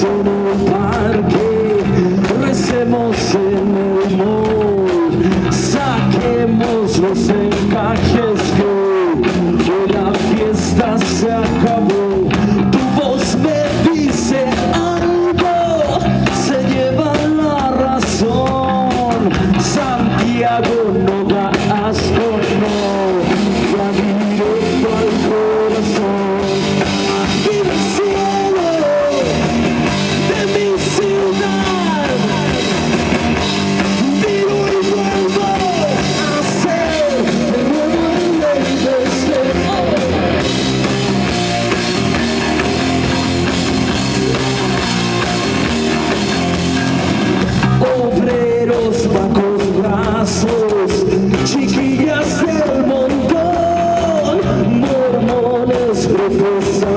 Sólo parque, recemos en el amor, saquemos los encajes que la fiesta sea. pasos chiquillas del montón mormones profesan